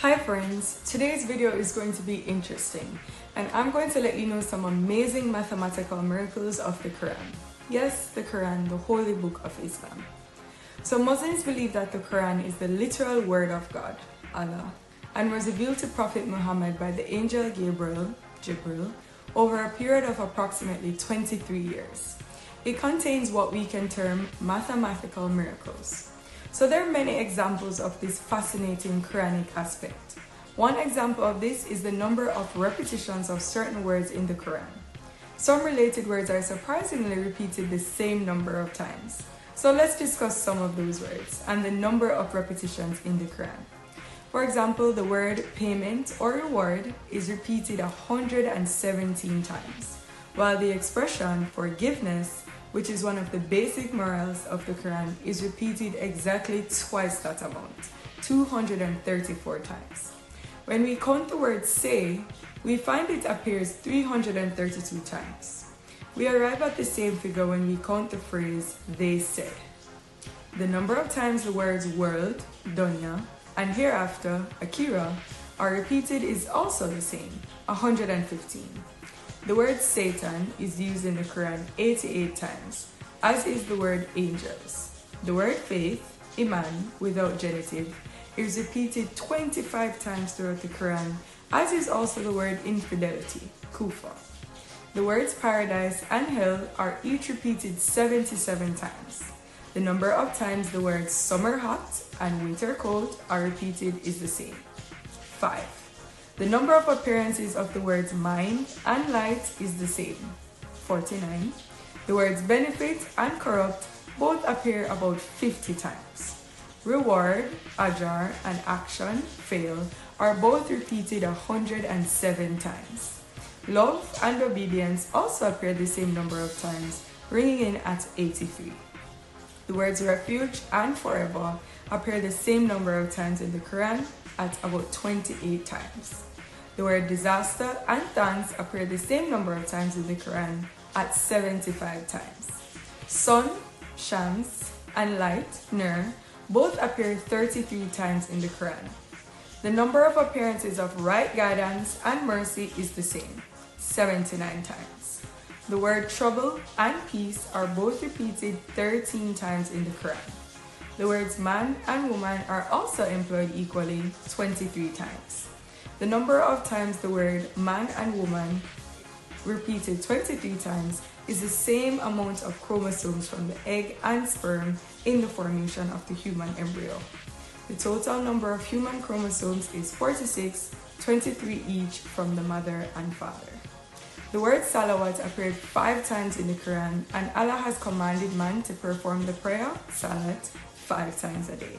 Hi friends, today's video is going to be interesting and I'm going to let you know some amazing mathematical miracles of the Quran. Yes, the Quran, the holy book of Islam. So Muslims believe that the Quran is the literal word of God, Allah, and was revealed to Prophet Muhammad by the angel Gabriel, Jibril, over a period of approximately 23 years. It contains what we can term mathematical miracles. So there are many examples of this fascinating Quranic aspect. One example of this is the number of repetitions of certain words in the Quran. Some related words are surprisingly repeated the same number of times. So let's discuss some of those words and the number of repetitions in the Quran. For example, the word payment or reward is repeated 117 times, while the expression forgiveness which is one of the basic morals of the Quran, is repeated exactly twice that amount, 234 times. When we count the word say, we find it appears 332 times. We arrive at the same figure when we count the phrase they said. The number of times the words world, dunya, and hereafter, akhira, are repeated is also the same, 115. The word Satan is used in the Quran 88 times, as is the word angels. The word faith, Iman, without genitive, is repeated 25 times throughout the Quran, as is also the word infidelity, Kufa. The words paradise and hell are each repeated 77 times. The number of times the words summer hot and winter cold are repeated is the same. 5. The number of appearances of the words mind and light is the same, 49. The words benefit and corrupt both appear about 50 times. Reward, ajar, and action, fail, are both repeated 107 times. Love and obedience also appear the same number of times, ringing in at 83. The words refuge and forever appear the same number of times in the Quran at about 28 times. The word disaster and thanks appear the same number of times in the Quran at 75 times. Sun, Shams, and light, Nur, both appear 33 times in the Quran. The number of appearances of right guidance and mercy is the same, 79 times. The word trouble and peace are both repeated 13 times in the Quran. The words man and woman are also employed equally 23 times. The number of times the word man and woman repeated 23 times is the same amount of chromosomes from the egg and sperm in the formation of the human embryo. The total number of human chromosomes is 46, 23 each from the mother and father. The word salawat appeared five times in the Quran, and Allah has commanded man to perform the prayer, salat, five times a day.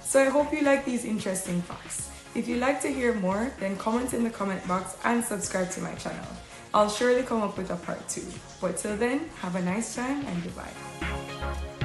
So I hope you like these interesting facts. If you'd like to hear more, then comment in the comment box and subscribe to my channel. I'll surely come up with a part 2. But till then, have a nice time and goodbye.